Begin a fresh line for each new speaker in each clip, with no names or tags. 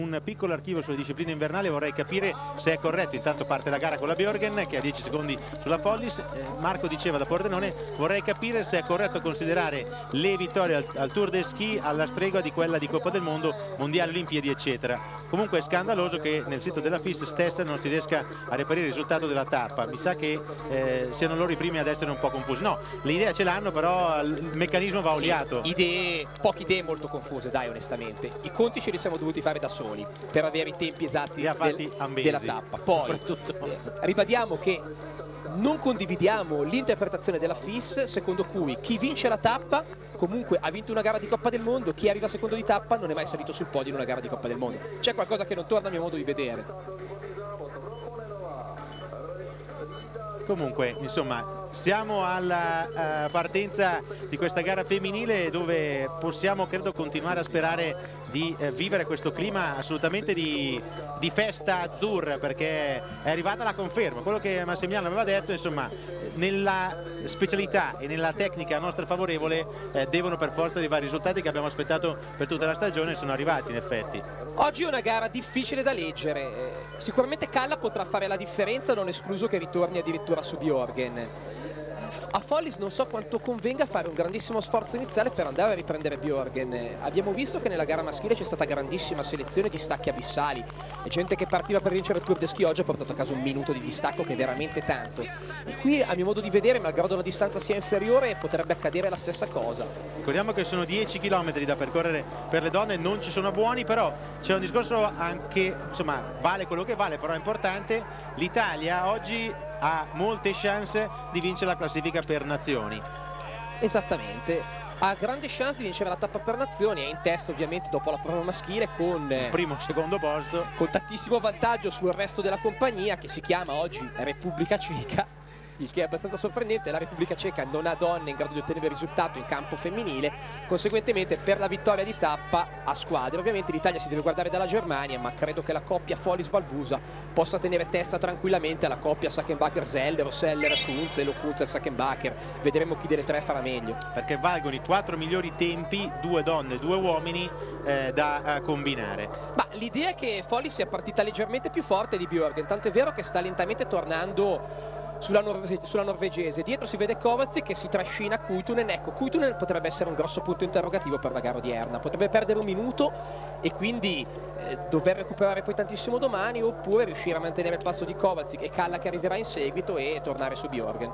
un piccolo archivio sulle discipline invernali, vorrei capire se è corretto. Intanto parte la gara con la Björgen che ha 10 secondi sulla Follis. Eh, Marco diceva da Pordenone, vorrei capire se è corretto considerare le vittorie al, al, Tour de Ski alla stregua di quella di Coppa del Mondo, Mondiali, Olimpiadi, eccetera. Comunque è scandaloso che nel sito della FIS stessa non si riesca a reperire il risultato della tappa. Mi sa che eh, siano loro i primi ad essere un po' confusi. No, le idee ce l'hanno, però il meccanismo va oliato.
Sì, idee, poche idee molto confuse, dai, onestamente. I conti ce li siamo dovuti fare da soli soli per avere i tempi esatti del, della tappa. Poi eh, ribadiamo che non condividiamo l'interpretazione della FIS secondo cui chi vince la tappa comunque ha vinto una gara di Coppa del Mondo, chi arriva secondo di tappa non è mai salito sul podio in una gara di Coppa del Mondo. C'è qualcosa che non torna a mio modo di vedere.
Comunque, insomma, siamo alla uh, partenza di questa gara femminile dove possiamo credo continuare a sperare di uh, vivere questo clima assolutamente di, di, festa azzurra perché è arrivata la conferma. Quello che Massimiliano aveva detto insomma nella specialità e nella tecnica nostra favorevole eh, devono per forza arrivare i risultati che abbiamo aspettato per tutta la stagione e sono arrivati in effetti.
Oggi è una gara difficile da leggere. Eh, sicuramente Calla potrà fare la differenza non escluso che ritorni addirittura su Bjorgen a Follis non so quanto convenga fare un grandissimo sforzo iniziale per andare a riprendere Bjorgen. Abbiamo visto che nella gara maschile c'è stata grandissima selezione di stacchi abissali e gente che partiva per vincere il Tour de Ski oggi ha portato a casa un minuto di distacco che è veramente tanto. E qui a mio modo di vedere, malgrado la distanza sia inferiore, potrebbe accadere la stessa cosa.
Ricordiamo che sono 10 km da percorrere per le donne, non ci sono buoni, però c'è un discorso anche, insomma, vale quello che vale, però è importante. L'Italia oggi ha molte chance di vincere la classifica per nazioni.
Esattamente, ha grande chance di vincere la tappa per nazioni, è in testa ovviamente dopo la prova maschile con
primo e secondo posto,
con tantissimo vantaggio sul resto della compagnia che si chiama oggi Repubblica Ceca il che è abbastanza sorprendente, la Repubblica Ceca non ha donne in grado di ottenere risultato in campo femminile, conseguentemente per la vittoria di tappa a squadre. Ovviamente l'Italia si deve guardare dalla Germania, ma credo che la coppia Follis-Valbusa possa tenere testa tranquillamente alla coppia Sackenbacher-Zeller o Seller-Kunzel o Kunzel-Sackenbacher. Vedremo chi delle tre farà meglio.
Perché valgono i quattro migliori tempi, due donne, due uomini eh, da eh, combinare.
Ma l'idea è che Follis sia partita leggermente più forte di Björgen, tanto è vero che sta lentamente tornando sulla, norve sulla, norvegese. Dietro si vede Kovacic che si trascina Kuitunen. Ecco, Kuitunen potrebbe essere un grosso punto interrogativo per la gara odierna. Potrebbe perdere un minuto e quindi eh, dover recuperare poi tantissimo domani oppure riuscire a mantenere il passo di Kovacic e Kalla che arriverà in seguito e tornare su Bjorgen.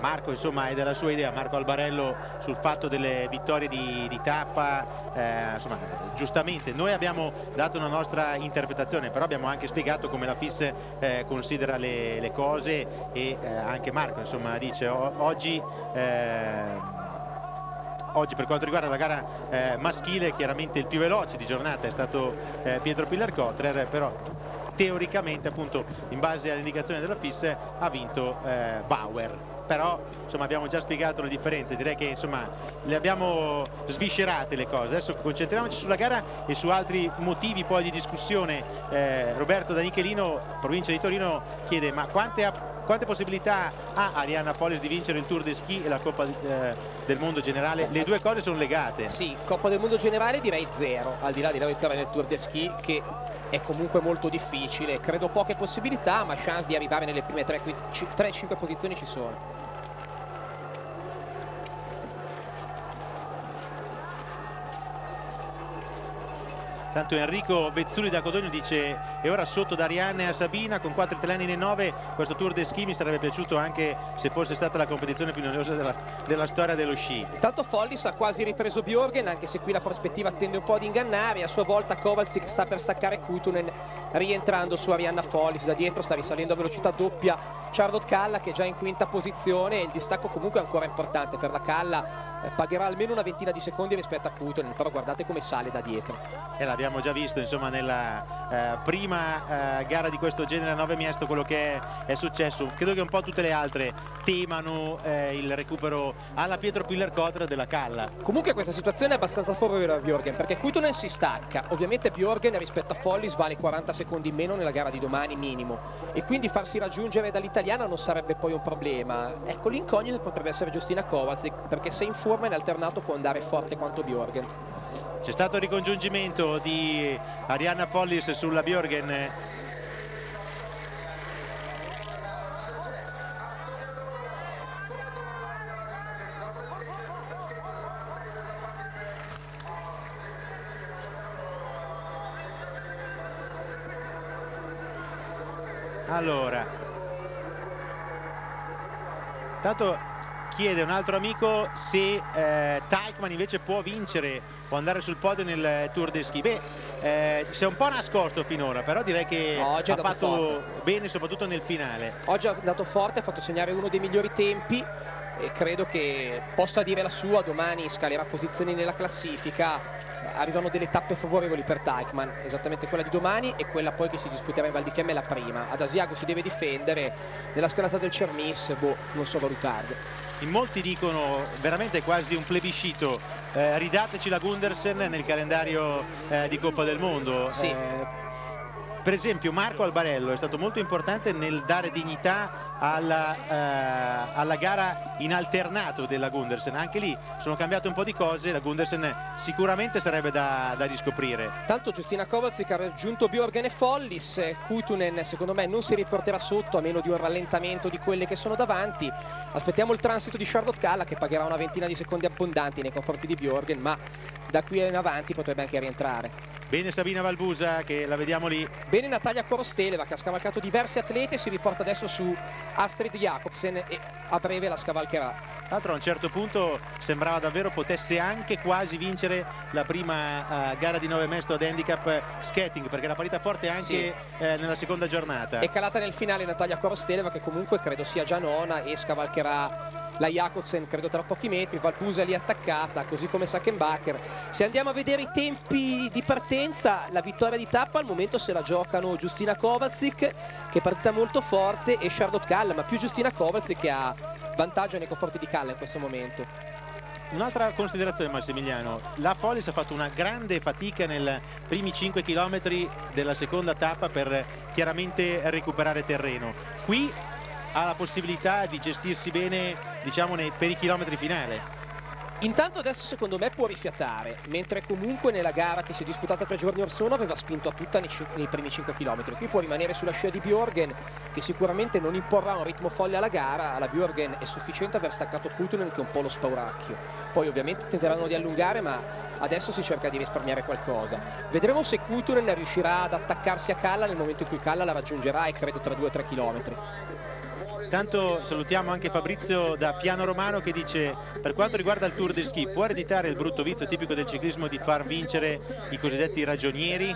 Marco insomma è della sua idea, Marco Albarello sul fatto delle vittorie di, di tappa, eh, insomma giustamente noi abbiamo dato una nostra interpretazione però abbiamo anche spiegato come la FIS eh, considera le, le, cose e eh, anche Marco insomma dice oggi eh, oggi per quanto riguarda la gara eh, maschile chiaramente il più veloce di giornata è stato eh, Pietro Pillar-Cotrer però teoricamente appunto in base alle indicazioni della FIS ha vinto eh, Bauer però insomma, abbiamo già spiegato le differenze, direi che insomma, le abbiamo sviscerate le cose. Adesso concentriamoci sulla gara e su altri motivi poi di discussione. Eh, Roberto da Nichelino, provincia di Torino, chiede ma quante, quante possibilità ha Arianna Polis di vincere il Tour de Ski e la Coppa eh, del Mondo Generale? Le due cose sono legate.
Sì, Coppa del Mondo Generale direi zero, al di là della vittoria nel Tour de Ski che è comunque molto difficile. Credo poche possibilità, ma chance di arrivare nelle prime 3-5 posizioni ci sono.
Tanto Enrico Vezzuli da Codogno dice e ora sotto da Arianne a Sabina con quattro italiani nei nove questo Tour de Ski mi sarebbe piaciuto anche se fosse stata la competizione più noiosa della, della storia dello sci.
Tanto Follis ha quasi ripreso Bjorgen anche se qui la prospettiva tende un po' ad ingannare a sua volta Kovalcic sta per staccare Kutunen rientrando su Arianna Follis da dietro sta risalendo a velocità doppia Charlotte Calla che è già in quinta posizione e il distacco comunque è ancora importante per la Calla eh, pagherà almeno una ventina di secondi rispetto a Kutonen però guardate come sale da dietro.
E l'abbiamo già visto insomma nella eh, prima eh, gara di questo genere a 9 Miesto quello che è, è, successo. Credo che un po' tutte le altre temano eh, il recupero alla Pietro Piller Cotra della Calla.
Comunque questa situazione è abbastanza favorevole a Bjorgen perché Kutonen si stacca. Ovviamente Bjorgen rispetto a Follis vale 40 secondi in meno nella gara di domani minimo. E quindi farsi raggiungere dall'italiana non sarebbe poi un problema. Ecco l'incognita potrebbe essere Giustina Kovacic perché se in forma in alternato può andare forte quanto Bjorgen.
C'è stato il ricongiungimento di Arianna Follis sulla Bjorgen. Allora tanto chiede un altro amico se eh, Teichmann invece può vincere può andare sul podio nel Tour de Ski. Beh eh, si è un po' nascosto finora però direi che
Oggi
ha fatto
forte.
bene soprattutto nel finale.
Oggi ha dato forte ha fatto segnare uno dei migliori tempi e credo che possa dire la sua domani scalerà posizioni nella classifica arrivano delle tappe favorevoli per Teichmann, esattamente quella di domani e quella poi che si disputerà in Val di Fiamme la prima. Ad Asiago si deve difendere, nella scalata del Cermis, boh, non so valutarlo.
In molti dicono veramente quasi un plebiscito, eh, ridateci la Gundersen nel calendario eh, di Coppa del Mondo.
Sì.
Eh, per esempio Marco Albarello è stato molto importante nel dare dignità alla, eh, alla, gara in alternato della Gundersen. Anche lì sono cambiate un po' di cose la Gundersen sicuramente sarebbe da, da riscoprire.
Tanto Giustina Kovacic ha raggiunto Bjorgen e Follis. Kuitunen secondo me non si riporterà sotto a meno di un rallentamento di quelle che sono davanti. Aspettiamo il transito di Charlotte Kalla che pagherà una ventina di secondi abbondanti nei confronti di Bjorgen ma da qui in avanti potrebbe anche rientrare
Bene Sabina Valbusa che la vediamo lì.
Bene Natalia Korosteleva che ha scavalcato diversi atleti e si riporta adesso su Astrid Jacobsen e a breve la scavalcherà.
Tra l'altro a un certo punto sembrava davvero potesse anche quasi vincere la prima uh, gara di 9 mesto ad handicap skating perché la parità forte anche sì. eh, nella seconda giornata.
È calata nel finale Natalia Korosteleva che comunque credo sia già nona e scavalcherà la Jakobsen credo tra pochi metri, Valbusa lì attaccata, così come Sackenbacher. Se andiamo a vedere i tempi di partenza, la vittoria di tappa al momento se la giocano Giustina Kovacic, che è partita molto forte, e Charlotte Kalla, ma più Giustina Kovacic che ha vantaggio nei confronti di Kalla in questo momento.
Un'altra considerazione Massimiliano, la Follis ha fatto una grande fatica nei primi 5 km della seconda tappa per chiaramente recuperare terreno. Qui ha la possibilità di gestirsi bene diciamo, nei, per i chilometri finale.
Intanto adesso secondo me può rifiatare, mentre comunque nella gara che si è disputata tre giorni or sono aveva spinto a tutta nei, nei, primi 5 km. Qui può rimanere sulla scia di Bjorgen che sicuramente non imporrà un ritmo folle alla gara, alla Bjorgen è sufficiente aver staccato Kutunen che è un po' lo spauracchio. Poi ovviamente tenteranno di allungare ma adesso si cerca di risparmiare qualcosa. Vedremo se Kutunen riuscirà ad attaccarsi a Kalla nel momento in cui Kalla la raggiungerà e credo tra 2 o 3 km.
Intanto salutiamo anche Fabrizio da Piano Romano che dice per quanto riguarda il Tour de Ski può ereditare il brutto vizio tipico del ciclismo di far vincere i cosiddetti ragionieri?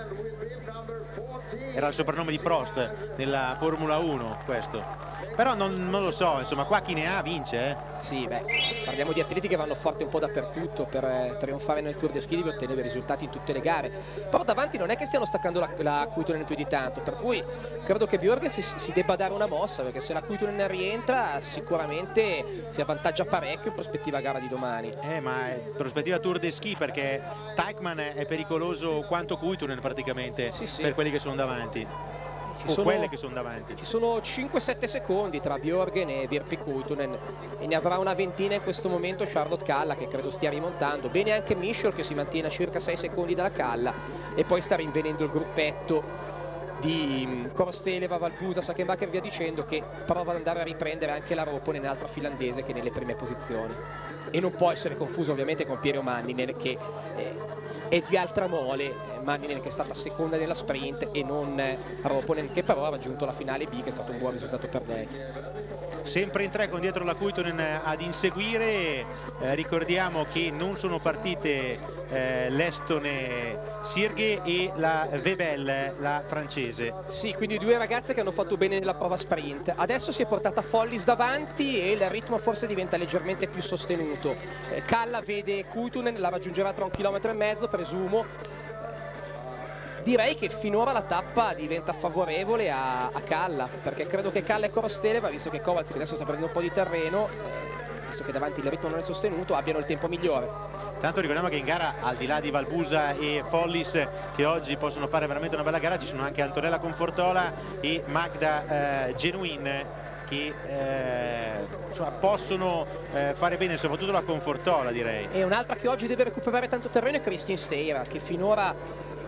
Era il soprannome di Prost nella Formula 1 questo però non, non, lo so, insomma qua chi ne ha vince eh?
Sì, beh, parliamo di atleti che vanno forti un po' dappertutto per eh, trionfare nel Tour de Ski devi ottenere risultati in tutte le gare però davanti non è che stiano staccando la, la Kuitunen più di tanto per cui credo che Björgen si, si, debba dare una mossa perché se la Kuitunen rientra sicuramente si avvantaggia parecchio in prospettiva gara di domani
eh ma è prospettiva Tour de Ski perché Teichmann è pericoloso quanto Kuitunen praticamente sì, sì. per quelli che sono davanti ci sono, quelle che sono davanti.
Ci sono 5-7 secondi tra Björgen e Virpi Kuitunen e ne avrà una ventina in questo momento Charlotte Kalla che credo stia rimontando. Bene anche Mischel che si mantiene a circa 6 secondi dalla Kalla e poi sta rinvenendo il gruppetto di Korsteleva, Valbusa, Sackenbacher e via dicendo che prova ad andare a riprendere anche la Ropone altra finlandese che è nelle prime posizioni e non può essere confuso ovviamente con Piero Manninen che eh, è di altra mole. Manninen che è stata seconda nella sprint e non Roponen che però ha raggiunto la finale B che è stato un buon risultato per lei
sempre in tre con dietro la Kuitonen ad inseguire. Eh, ricordiamo che non sono partite eh, l'Estone Sirghe e la Webel la francese.
Sì quindi due ragazze che hanno fatto bene nella prova sprint. Adesso si è portata Follis davanti e il ritmo forse diventa leggermente più sostenuto. Eh, Kalla vede Kuitunen la raggiungerà tra un chilometro e mezzo presumo direi che finora la tappa diventa favorevole a, a Calla perché credo che Calla e Korosteleva visto che Kovacic adesso sta prendendo un po' di terreno eh, visto che davanti il ritmo non è sostenuto abbiano il tempo migliore
Tanto ricordiamo che in gara al di là di Valbusa e Follis che oggi possono fare veramente una bella gara ci sono anche Antonella Confortola e Magda eh, Genuin che eh, insomma, possono eh, fare bene, soprattutto la Confortola direi.
E un'altra che oggi deve recuperare tanto terreno è Christine Steira, che finora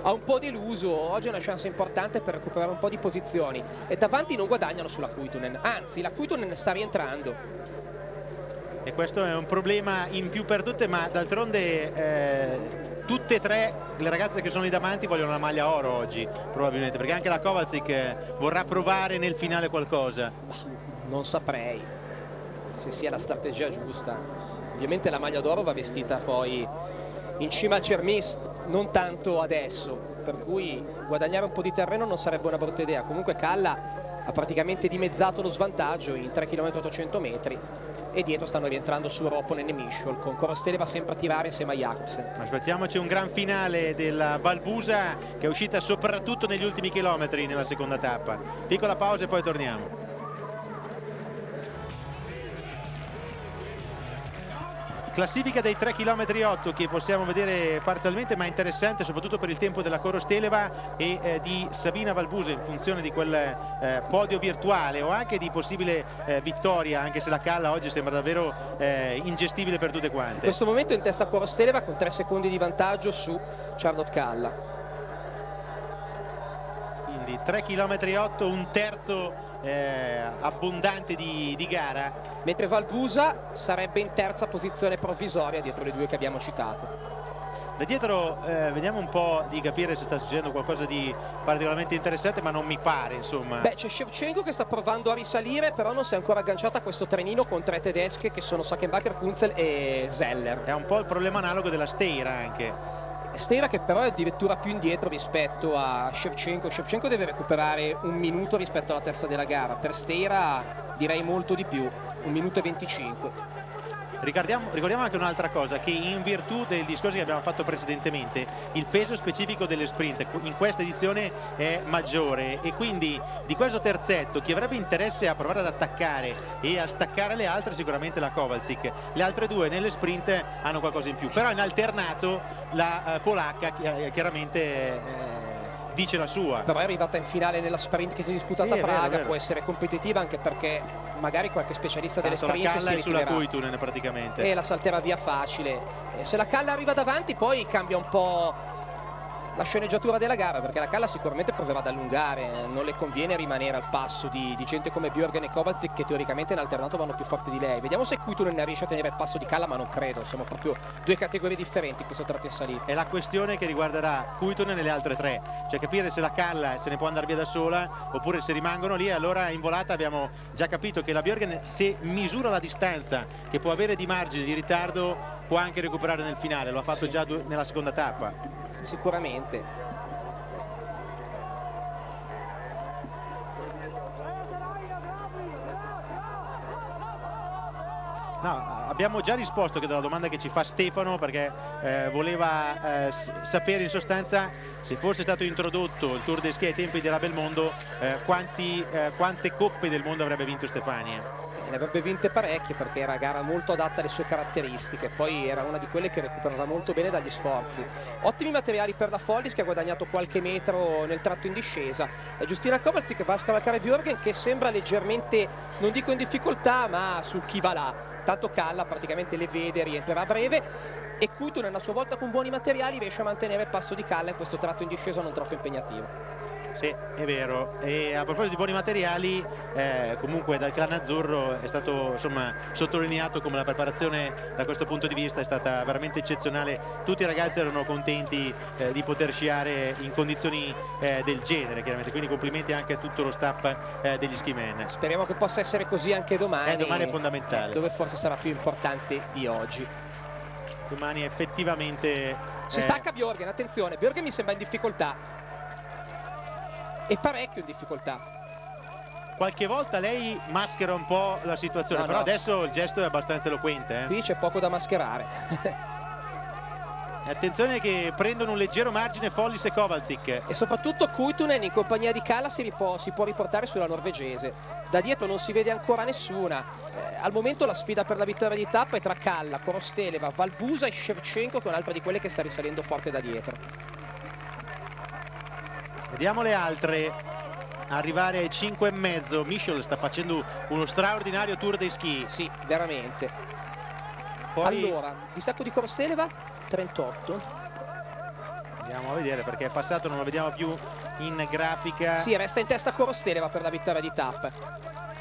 ha un po' deluso, oggi è una chance importante per recuperare un po' di posizioni e davanti non guadagnano sulla Kuitunen, anzi la Kuitunen sta rientrando.
E questo è un problema in più per tutte, ma d'altronde eh, tutte e tre le ragazze che sono lì davanti vogliono la maglia oro oggi, probabilmente, perché anche la Kovalcic eh, vorrà provare nel finale qualcosa.
Non saprei se sia la strategia giusta. Ovviamente la maglia d'oro va vestita poi in cima al Cermis, non tanto adesso, per cui guadagnare un po' di terreno non sarebbe una brutta idea. Comunque Calla ha praticamente dimezzato lo svantaggio in 3 km 800 metri e dietro stanno rientrando su Roponen e Mischol con Corostele va sempre a tirare insieme a Jacobsen
aspettiamoci un gran finale della Valbusa che è uscita soprattutto negli ultimi chilometri nella seconda tappa. Piccola pausa e poi torniamo classifica dei 3 km 8 che possiamo vedere parzialmente ma interessante soprattutto per il tempo della Corosteleva e eh, di Sabina Valbuse in funzione di quel eh, podio virtuale o anche di possibile eh, vittoria anche se la Calla oggi sembra davvero eh, ingestibile per tutte quante. In
questo momento in testa Corosteleva con 3 secondi di vantaggio su Charlotte Calla.
Quindi 3 km 8 un terzo eh, abbondante di, di, gara.
Mentre Valbusa sarebbe in terza posizione provvisoria dietro le due che abbiamo citato.
Da dietro eh, vediamo un po' di capire se sta succedendo qualcosa di particolarmente interessante, ma non mi pare, insomma.
Beh, c'è Shevchenko che sta provando a risalire, però non si è ancora agganciata a questo trenino con tre tedesche che sono Sackenbacher, Kunzel e Zeller.
È un po' il problema analogo della Steira anche.
Stera che però è addirittura più indietro rispetto a Shevchenko. Shevchenko deve recuperare un minuto rispetto alla testa della gara. Per Stera direi molto di più, un minuto e 25.
Ricordiamo, ricordiamo anche un'altra cosa, che in virtù del discorso che abbiamo fatto precedentemente, il peso specifico delle sprint in questa edizione è maggiore e quindi di questo terzetto chi avrebbe interesse a provare ad attaccare e a staccare le altre sicuramente la Kovalcic. Le altre due nelle sprint hanno qualcosa in più, però in alternato la eh, polacca chiaramente... Eh, dice la sua.
Però è arrivata in finale nella sprint che si è disputata sì, a Praga, vero, può essere competitiva anche perché magari qualche specialista delle Tanto sprint
la calla si sulla Kuitunen praticamente.
E la salterà via facile. E se la calla arriva davanti poi cambia un po' la sceneggiatura della gara perché la Calla sicuramente proverà ad allungare non le conviene rimanere al passo di, di gente come Björgen e Kovacic che teoricamente in alternato vanno più forti di lei. Vediamo se Kuitunen riesce a tenere il passo di Calla ma non credo siamo proprio due categorie differenti in questo tratto in salita
è la questione che riguarderà Kuitunen e le altre tre cioè capire se la Calla se ne può andare via da sola oppure se rimangono lì. Allora in volata abbiamo già capito che la Björgen se misura la distanza che può avere di margine di ritardo può anche recuperare nel finale lo ha fatto sì. già nella seconda tappa
sicuramente.
No, abbiamo già risposto che dalla domanda che ci fa Stefano perché eh, voleva eh, sapere in sostanza se fosse stato introdotto il Tour de Ski ai tempi della Belmondo eh, quanti, eh, quante coppe del mondo avrebbe vinto Stefania
ne avrebbe vinte parecchie perché era gara molto adatta alle sue caratteristiche, poi era una di quelle che recuperava molto bene dagli sforzi. Ottimi materiali per la Follis che ha guadagnato qualche metro nel tratto in discesa. E Giustina Kovalci va a scavalcare Björgen che sembra leggermente, non dico in difficoltà, ma sul chi va là. Tanto Calla praticamente le vede, rientrerà a breve e Kutunen a sua volta con buoni materiali riesce a mantenere il passo di Calla in questo tratto in discesa non troppo impegnativo.
Sì, è vero. E a proposito di buoni materiali, eh, comunque dal clan azzurro è stato insomma, sottolineato come la preparazione da questo punto di vista è stata veramente eccezionale. Tutti i ragazzi erano contenti eh, di poter sciare in condizioni eh, del genere, chiaramente. Quindi complimenti anche a tutto lo staff eh, degli skimen.
Speriamo che possa essere così anche domani.
Eh, domani è fondamentale.
Dove forse sarà più importante di oggi.
Domani effettivamente...
Si stacca Bjorgen, attenzione, Bjorgen mi sembra in difficoltà e parecchio in difficoltà.
Qualche volta lei maschera un po' la situazione, no, però no. adesso il gesto è abbastanza eloquente. Eh?
Qui c'è poco da mascherare.
Attenzione che prendono un leggero margine Follis e Kovalcic.
E soprattutto Kuitunen in compagnia di Kala si, si, può riportare sulla norvegese. Da dietro non si vede ancora nessuna. Eh, al momento la sfida per la vittoria di tappa è tra Kalla, Korosteleva, Valbusa e Shevchenko che è un'altra di quelle che sta risalendo forte da dietro.
Vediamo le altre. arrivare ai 5 e mezzo. Michel sta facendo uno straordinario tour dei ski.
Sì veramente.
Poi...
allora distacco di Corosteleva 38
andiamo a vedere perché è passato non lo vediamo più in grafica.
Sì resta in testa Corosteleva per la vittoria di Tapp.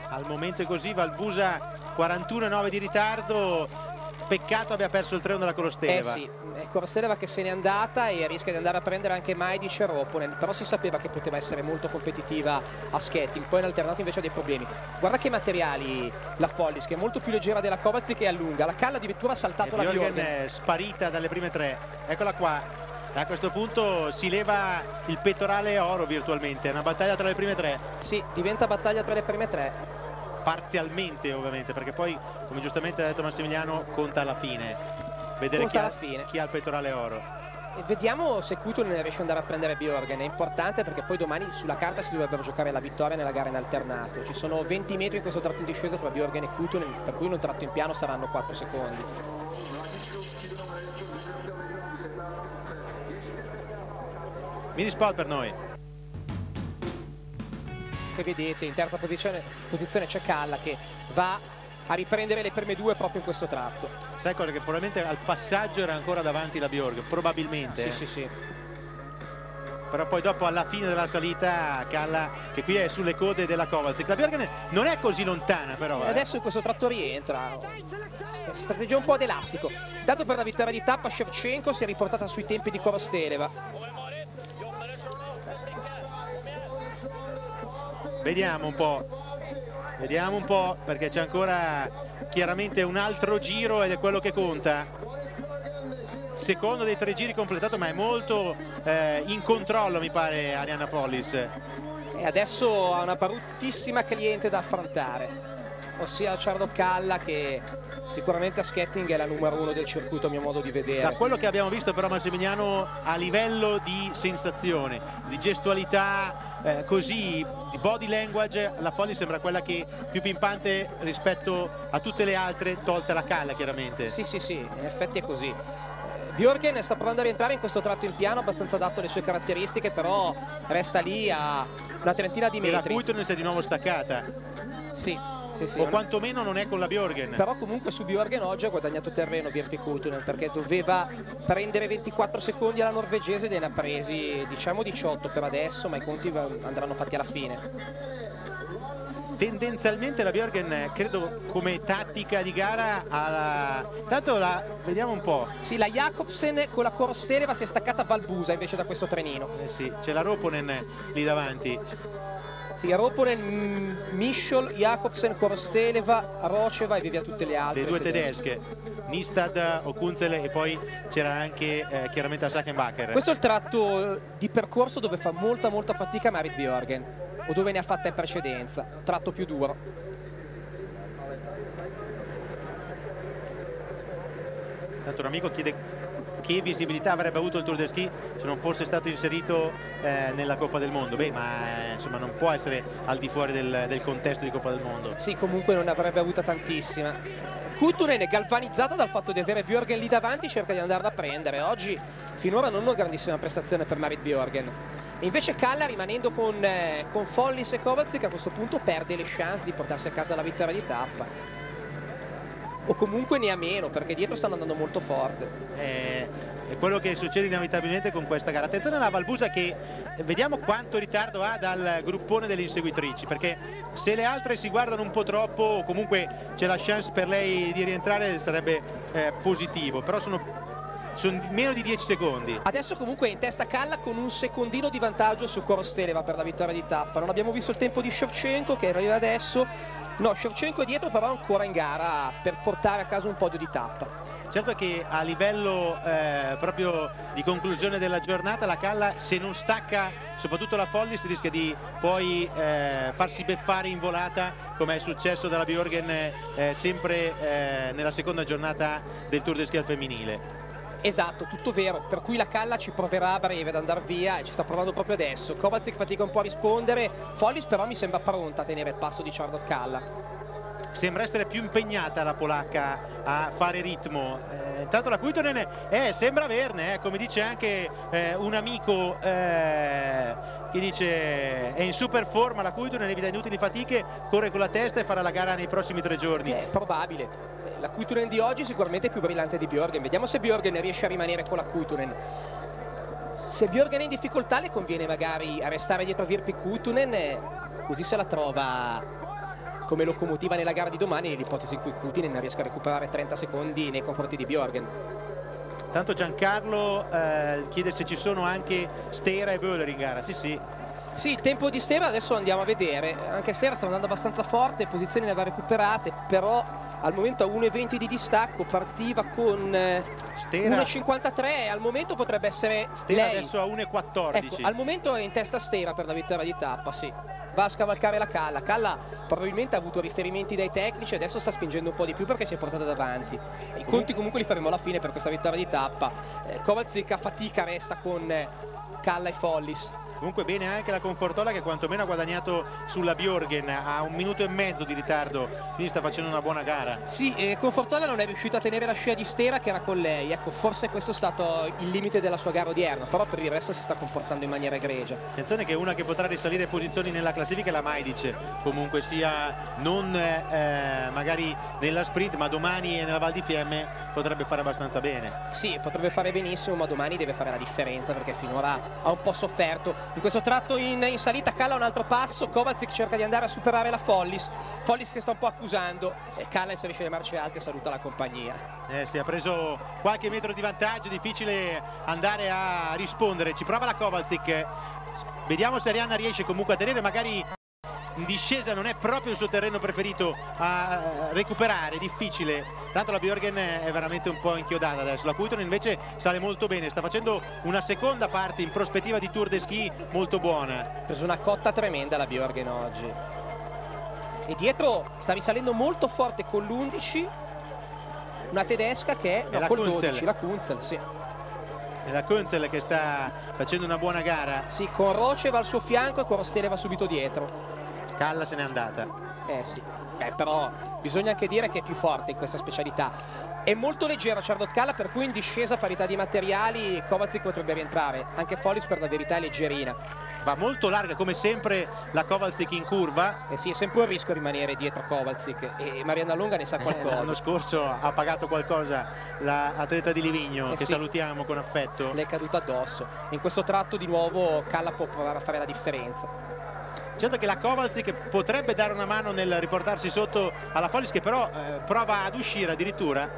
Al momento è così Valbusa 41,9 di ritardo peccato abbia perso il treno della Corosteleva
eh sì è Corosteleva che se n'è andata e rischia di andare a prendere anche Maidic e Roponen però si sapeva che poteva essere molto competitiva a skating poi in alternato invece ha dei problemi. Guarda che materiali la Follis che è molto più leggera della Kovacic e allunga la Calla addirittura ha saltato
e
la
Bjorgen è sparita dalle prime tre. Eccola qua. A questo punto si leva il pettorale oro virtualmente, è una battaglia tra le prime tre.
Sì, diventa battaglia tra le prime tre.
Parzialmente ovviamente, perché poi, come giustamente ha detto Massimiliano, conta alla fine. Vedere chi ha,
fine.
chi ha, il pettorale oro.
E vediamo se Kutunen riesce ad andare a prendere Bjorgen, è importante perché poi domani sulla carta si dovrebbero giocare la vittoria nella gara in alternato. Ci sono 20 metri in questo tratto in discesa tra Bjorgen e Kutunen, per cui in un tratto in piano saranno 4 secondi.
mini spot per noi
che vedete in terza posizione, posizione c'è Calla che va a riprendere le prime due proprio in questo tratto.
Sai cosa che probabilmente al passaggio era ancora davanti la Bjorg probabilmente
sì
eh.
sì sì.
Però poi dopo alla fine della salita Calla che qui è sulle code della Kovacic la Bjorgen non è così lontana però eh.
adesso in questo tratto rientra. Strategia un po' ad elastico intanto per la vittoria di tappa Shevchenko si è riportata sui tempi di Korosteleva
vediamo un po' vediamo un po' perché c'è ancora chiaramente un altro giro ed è quello che conta. Secondo dei tre giri completato ma è molto eh, in controllo mi pare Arianna Follis.
E adesso ha una bruttissima cliente da affrontare ossia Charlotte Calla che sicuramente a skating è la numero uno del circuito a mio modo di vedere.
Da quello che abbiamo visto però Massimiliano a livello di sensazione di gestualità eh, così di body language la Folli sembra quella che più pimpante rispetto a tutte le altre tolta la Calla chiaramente.
Sì sì sì in effetti è così. Bjorken sta provando a rientrare in questo tratto in piano abbastanza adatto alle sue caratteristiche però resta lì a una trentina di metri
e la Kuitonen si è di nuovo staccata.
Sì sì, sì,
o quantomeno non è con la Bjorgen
però comunque su Bjorgen oggi ha guadagnato terreno Birke Kutunen perché doveva prendere 24 secondi alla norvegese ed ne ha presi diciamo 18 per adesso ma i conti andranno fatti alla fine.
Tendenzialmente la Bjorgen credo come tattica di gara alla... tanto la vediamo un po'
sì la Jakobsen con la Korosteleva si è staccata a Valbusa invece da questo trenino.
Eh sì c'è la Roponen lì davanti
sì, Roponen, Mischol, Jakobsen, Korosteleva, Roceva e via tutte le altre.
Le due tedesche, tedesche. Nistad, Okunzele e poi c'era anche eh, chiaramente Sakenbacher.
Questo è il tratto di percorso dove fa molta molta fatica Marit Bjorgen o dove ne ha fatta in precedenza, tratto più duro.
Tanto un amico chiede che visibilità avrebbe avuto il Tour de Ski se non fosse stato inserito eh, nella Coppa del Mondo? Beh ma eh, insomma non può essere al di fuori del, del, contesto di Coppa del Mondo.
Sì comunque non avrebbe avuta tantissima. Kutunen è galvanizzata dal fatto di avere Björgen lì davanti cerca di andarla a prendere. Oggi finora non una grandissima prestazione per Marit Björgen. E invece Kalla rimanendo con, eh, con Follis e Kovacic a questo punto perde le chance di portarsi a casa la vittoria di tappa o comunque ne ha meno perché dietro stanno andando molto forte.
Eh, è quello che succede inevitabilmente con questa gara. Attenzione alla Valbusa che eh, vediamo quanto ritardo ha dal gruppone delle inseguitrici perché se le altre si guardano un po' troppo comunque c'è la chance per lei di rientrare sarebbe eh, positivo. Però sono sono meno di 10 secondi
adesso comunque è in testa Calla con un secondino di vantaggio su Korosteleva per la vittoria di tappa non abbiamo visto il tempo di Shevchenko che arriva adesso No, Shevchenko è dietro però ancora in gara per portare a casa un podio di tappa.
Certo che a livello eh, proprio di conclusione della giornata la Calla se non stacca soprattutto la Follis rischia di poi eh, farsi beffare in volata come è successo dalla Bjorgen eh, sempre eh, nella seconda giornata del Tour de Ski al femminile.
Esatto, tutto vero, per cui la Calla ci proverà a breve ad andare via e ci sta provando proprio adesso. Kovacic fatica un po' a rispondere, Follis però mi sembra pronta a tenere il passo di Charlotte Calla.
sembra essere più impegnata la polacca a fare ritmo. Eh, intanto la Kuitonen eh, sembra averne, eh, come dice anche eh, un amico eh, che dice è in super forma la Kuitonen, evita inutili fatiche, corre con la testa e farà la gara nei prossimi tre giorni.
È probabile. La Kuitunen di oggi sicuramente è più brillante di Björgen. Vediamo se Björgen riesce a rimanere con la Kuitunen. Se Björgen è in difficoltà le conviene magari restare dietro Virpi Kuitunen, così se la trova come locomotiva nella gara di domani nell'ipotesi in cui Kuitunen riesca a recuperare 30 secondi nei confronti di Björgen.
Tanto Giancarlo eh, chiede se ci sono anche Stera e Böhler in gara. Sì, sì.
Sì, il tempo di Stera adesso andiamo a vedere. Anche Stera sta andando abbastanza forte, posizioni le va recuperate, però al momento a 1,20 di distacco partiva con eh, 1,53 e al momento potrebbe essere
Stera
lei.
adesso a 1,14.
Ecco, al momento è in testa Stera per la vittoria di tappa, sì. Va a scavalcare la Calla. Calla probabilmente ha avuto riferimenti dai tecnici, adesso sta spingendo un po' di più perché si è portata davanti. I conti comunque li faremo alla fine per questa vittoria di tappa. Eh, Kovacic a fatica resta con eh, Calla e Follis.
Comunque bene anche la Confortola che quantomeno ha guadagnato sulla Bjorgen a un minuto e mezzo di ritardo, quindi sta facendo una buona gara.
Sì, eh, Confortola non è riuscita a tenere la scia di Stera che era con lei, ecco forse questo è stato il limite della sua gara odierna, però per il resto si sta comportando in maniera egregia.
Attenzione che una che potrà risalire posizioni nella classifica è la Maidice, comunque sia non eh, magari nella sprint ma domani nella Val di Fiemme potrebbe fare abbastanza bene.
Sì, potrebbe fare benissimo ma domani deve fare la differenza perché finora ha un po' sofferto. In questo tratto in, in salita cala un altro passo Kovacic cerca di andare a superare la Follis. Follis che sta un po' accusando e cala inserisce le marce alte e saluta la compagnia.
Eh, si è preso qualche metro di vantaggio difficile andare a rispondere. Ci prova la Kovacic. Vediamo se Arianna riesce comunque a tenere magari in discesa non è proprio il suo terreno preferito a recuperare, difficile. Tanto la Björgen è veramente un po' inchiodata adesso la Kuiton invece sale molto bene sta facendo una seconda parte in prospettiva di Tour de Ski molto buona. Ha
preso una cotta tremenda la Björgen oggi. E dietro sta risalendo molto forte con l'11 una tedesca che è no, col Kunzel. 12 la Kunzel sì.
È la Kunzel che sta facendo una buona gara.
Sì con Roce va al suo fianco e Corostele va subito dietro
Calla se n'è andata.
Eh sì, eh, però bisogna anche dire che è più forte in questa specialità. È molto leggero Charlotte Calla per cui in discesa parità di materiali Kovacic potrebbe rientrare. Anche Follis per la verità è leggerina.
Va molto larga come sempre la Kovacic in curva.
Eh sì, è sempre un rischio rimanere dietro Kovacic e Marianna Lunga ne sa eh, qualcosa.
Eh, l'anno scorso ha pagato qualcosa l'atleta di Livigno eh che sì. salutiamo con affetto.
Le è caduta addosso. In questo tratto di nuovo Calla può provare a fare la differenza.
Certo che la Kovalci che potrebbe dare una mano nel riportarsi sotto alla Follis che però eh, prova ad uscire addirittura.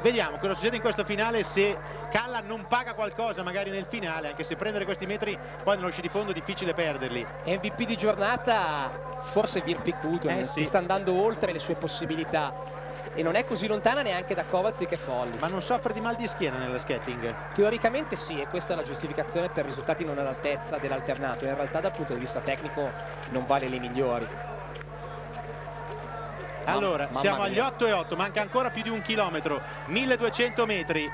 Vediamo cosa succede in questo finale se Calla non paga qualcosa magari nel finale, anche se prendere questi metri poi nello sci di fondo è difficile perderli.
MVP di giornata forse Virpi Kuto, eh, sì. sta andando oltre le sue possibilità e non è così lontana neanche da Kovacic e Follis.
Ma non soffre di mal di schiena nello skating?
Teoricamente sì e questa è la giustificazione per risultati non all'altezza dell'alternato, in realtà dal punto di vista tecnico non vale le migliori.
Allora, Mamma siamo agli 8 e 8, manca ancora più di un chilometro, 1200 metri.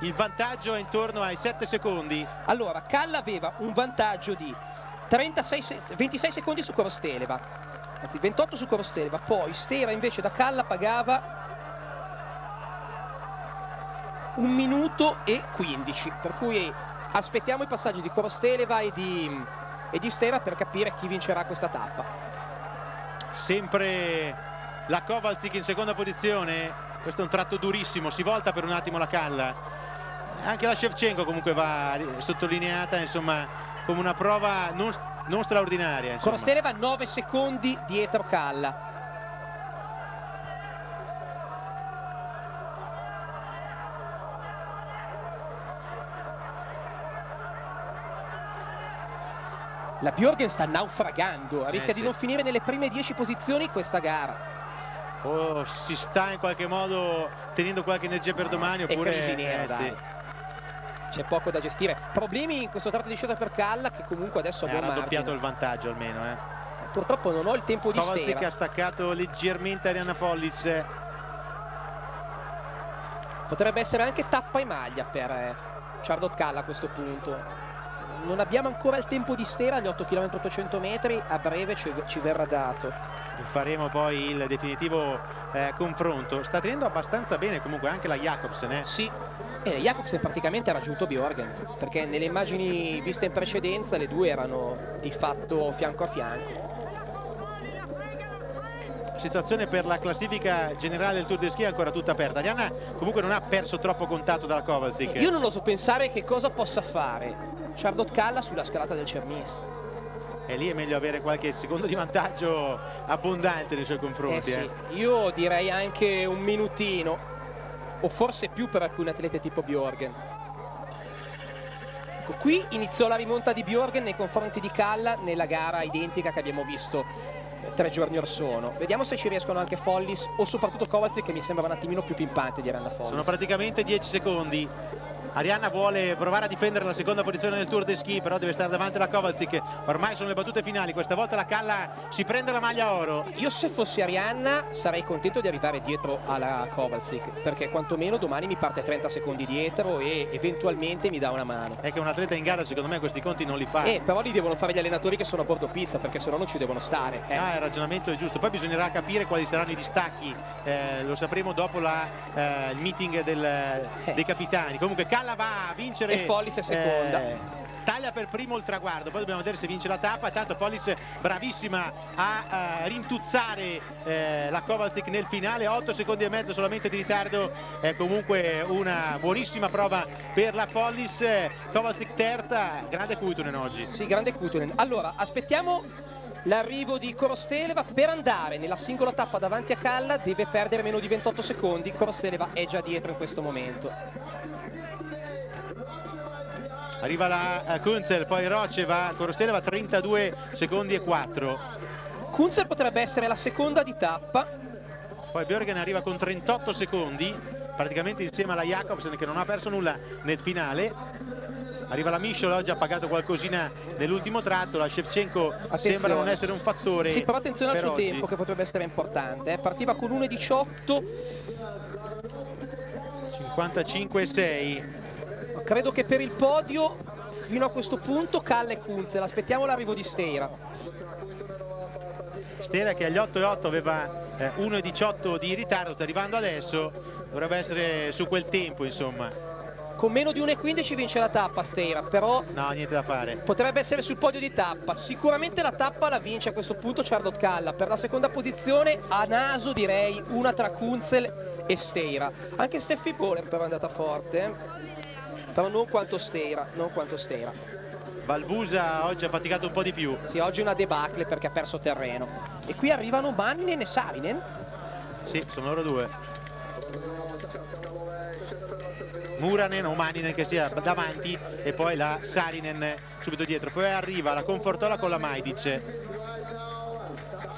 Il vantaggio è intorno ai 7 secondi.
Allora, Calla aveva un vantaggio di 36, 26 secondi su Corosteleva, anzi 28 su Corosteleva, poi Stera invece da Calla pagava un minuto e 15, per cui aspettiamo i passaggi di Corosteleva e di, e di Stera per capire chi vincerà questa tappa.
Sempre la Kovalcic in seconda posizione, questo è un tratto durissimo, si volta per un attimo la Calla, anche la Shevchenko comunque va sottolineata, insomma, come una prova non non straordinaria.
Corosteleva 9 secondi dietro Calla. La Bjorgen sta naufragando, rischia eh, sì. di non finire nelle prime 10 posizioni questa gara.
Oh, si sta in qualche modo tenendo qualche energia per domani oppure...
È crisi nera, eh, sì c'è poco da gestire. Problemi in questo tratto di discesa per Calla che comunque adesso ha
raddoppiato il vantaggio almeno. Eh.
Purtroppo non ho il tempo di
Kovacic
Stera.
che ha staccato leggermente Arianna Follis.
Potrebbe essere anche tappa e maglia per eh, Charlotte Calla a questo punto. Non abbiamo ancora il tempo di Stera, gli 8 km 800 metri, a breve ci, ci verrà dato.
faremo poi il definitivo eh, confronto. Sta tenendo abbastanza bene comunque anche la Jacobsen. Eh?
Sì, e Jacobsen praticamente ha raggiunto Bjorgen, perché nelle immagini viste in precedenza le due erano di fatto fianco a fianco.
Situazione per la classifica generale del Tour de Ski ancora tutta aperta. Arianna comunque non ha perso troppo contatto dalla Kovalsik.
Io non oso pensare che cosa possa fare Charlotte Calla sulla scalata del Cermis
e lì è meglio avere qualche secondo di vantaggio abbondante nei suoi confronti.
Eh sì. eh. Io direi anche un minutino, o forse più per alcuni atleti tipo Bjorgen. Ecco, qui iniziò la rimonta di Bjorgen nei confronti di Kalla nella gara identica che abbiamo visto eh, tre giorni or sono. Vediamo se ci riescono anche Follis o soprattutto Kovacic che mi sembra un attimino più pimpante di Randa Follis.
Sono praticamente 10 secondi Arianna vuole provare a difendere la seconda posizione nel Tour de Ski però deve stare davanti alla Kovalcic ormai sono le battute finali questa volta la Calla si prende la maglia oro.
Io se fossi Arianna sarei contento di arrivare dietro alla Kovalcic perché quantomeno domani mi parte 30 secondi dietro e eventualmente mi dà una mano.
È che un atleta in gara secondo me questi conti non li fa.
Eh, però li devono fare gli allenatori che sono a bordo pista perché se no non ci devono stare
eh. ah, il ragionamento è giusto. Poi bisognerà capire quali saranno i distacchi eh, lo sapremo dopo la, eh, il meeting del, eh. dei capitani. Comunque Calla va a vincere.
E Follis è seconda.
Eh, taglia per primo il traguardo poi dobbiamo vedere se vince la tappa. Tanto Follis bravissima a uh, rintuzzare eh, la Kovalcic nel finale. 8 secondi e mezzo solamente di ritardo. È comunque una buonissima prova per la Follis. Kovalcic terza. Grande Kuitunen oggi.
Sì grande Kuitunen allora aspettiamo l'arrivo di Korosteleva. Per andare nella singola tappa davanti a Calla deve perdere meno di 28 secondi. Korosteleva è già dietro in questo momento
arriva la uh, Kunzel, poi Roce va, Corostele va 32 secondi e 4.
Kunzel potrebbe essere la seconda di tappa.
Poi Björgen arriva con 38 secondi, praticamente insieme alla Jacobsen che non ha perso nulla nel finale. Arriva la Mischol, oggi ha pagato qualcosina nell'ultimo tratto, la Shevchenko attenzione. sembra non essere un fattore.
Sì, però attenzione al suo oggi. tempo che potrebbe essere importante. Eh. Partiva con 1,18.
55,6
credo che per il podio fino a questo punto Calle e Kunzel aspettiamo l'arrivo di Stera.
Stera che agli 8,8 aveva eh, 1,18 di ritardo sta arrivando adesso. Dovrebbe essere su quel tempo insomma.
Con meno di 1,15 vince la tappa Stera però
no niente da fare.
potrebbe essere sul podio di tappa. Sicuramente la tappa la vince a questo punto Charlotte Calla. Per la seconda posizione a naso direi una tra Kunzel e Stera. Anche Steffi Boller però è andata forte eh però non quanto Stera, non quanto Stera.
Valbusa oggi ha faticato un po' di più.
Sì, oggi una debacle perché ha perso terreno. E qui arrivano Manninen e Sarinen.
Sì, sono loro due. Muranen o Manninen che sia davanti e poi la Sarinen subito dietro. Poi arriva la Confortola con la Maidice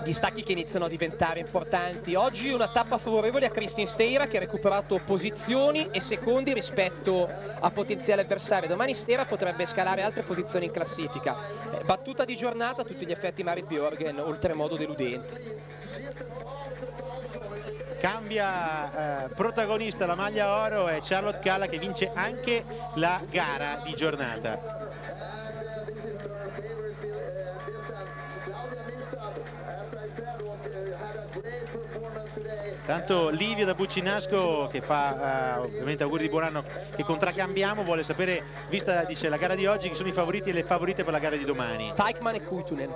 distacchi che iniziano a diventare importanti. Oggi una tappa favorevole a Kristin Steira che ha recuperato posizioni e secondi rispetto a potenziale avversario. Domani Steira potrebbe scalare altre posizioni in classifica. Eh, battuta di giornata a tutti gli effetti Marit Björgen, oltremodo deludente.
Cambia eh, protagonista la maglia oro e Charlotte Calla che vince anche la gara di giornata. Tanto Livio da Buccinasco che fa uh, ovviamente auguri di buon anno che contraccambiamo vuole sapere, vista dice la gara di oggi, chi sono i favoriti e le favorite per la gara di domani.
Teichmann e Kuitunen.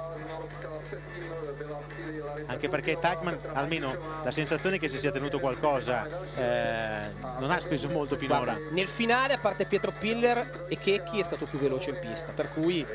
Anche perché Teichmann almeno la sensazione è che si sia tenuto qualcosa, eh, non ha speso molto finora.
Guarda, nel finale a parte Pietro Piller e Checchi è stato più veloce in pista, per cui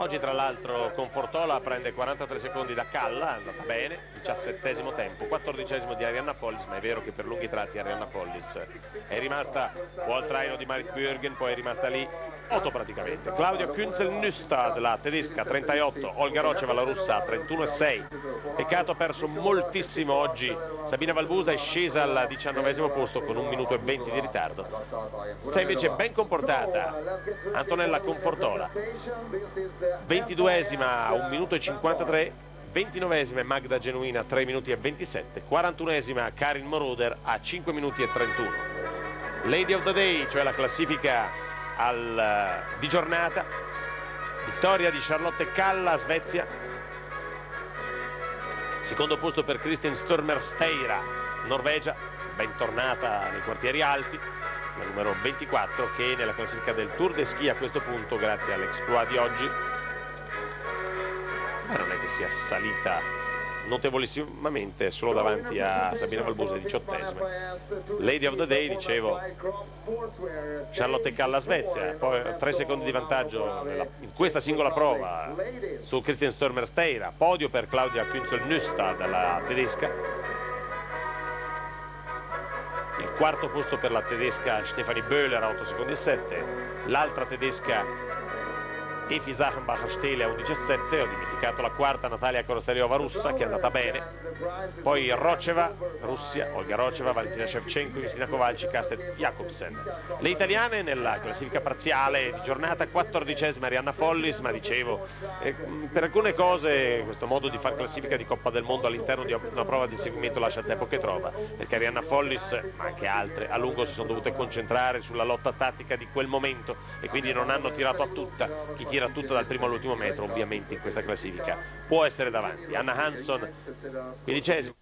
Oggi tra l'altro Confortola prende 43 secondi da Calla, è andata bene, 17 tempo, 14 di Arianna Follis, ma è vero che per lunghi tratti Arianna Follis è rimasta o al traino di Marit Bürgen, poi è rimasta lì 8 praticamente. Claudia Künzel-Nystad, la tedesca, 38, Olga Roceva, la russa, 31,6. Peccato ha perso moltissimo oggi. Sabina Valbusa è scesa al 19 posto con 1 minuto e 20 di ritardo. È invece ben comportata Antonella Confortola. 22esima, 1 minuto e 53. 29esima Magda Genuina 3 minuti e 27, 41esima Karin Moroder a 5 minuti e 31. Lady of the Day, cioè la classifica al, eh, di giornata. Vittoria di Charlotte Calla Svezia. Secondo posto per Kristin Stürmer Steira, Norvegia, bentornata nei quartieri alti, la numero 24 che nella classifica del Tour de Ski a questo punto, grazie all'exploit di oggi, ma non è che sia salita notevolissimamente solo davanti a Sabina Valbuse diciottesima. Lady of the Day dicevo Charlotte Calla Svezia. poi tre secondi di vantaggio in questa singola prova su Christian Stormer Steira podio per Claudia Künzel-Nystad la tedesca. Il quarto posto per la tedesca Stefanie Böhler a 8 secondi e 7 l'altra tedesca Efi Zachenbacher Stele a 1.17, ho dimenticato la quarta Natalia Korosteliova russa che è andata bene, poi Roceva, Russia, Olga Roceva, Valentina Shevchenko, Justina Kovalci, Kastet Jakobsen. Le italiane nella classifica parziale di giornata, 14esima Arianna Follis, ma dicevo, eh, per alcune cose questo modo di fare classifica di Coppa del Mondo all'interno di una prova di inseguimento lascia tempo che trova, perché Arianna Follis, ma anche altre, a lungo si sono dovute concentrare sulla lotta tattica di quel momento e quindi non hanno tirato a tutta chi tira tira tutto dal primo all'ultimo metro ovviamente in questa classifica. Può essere davanti. Anna Hansson quindicesima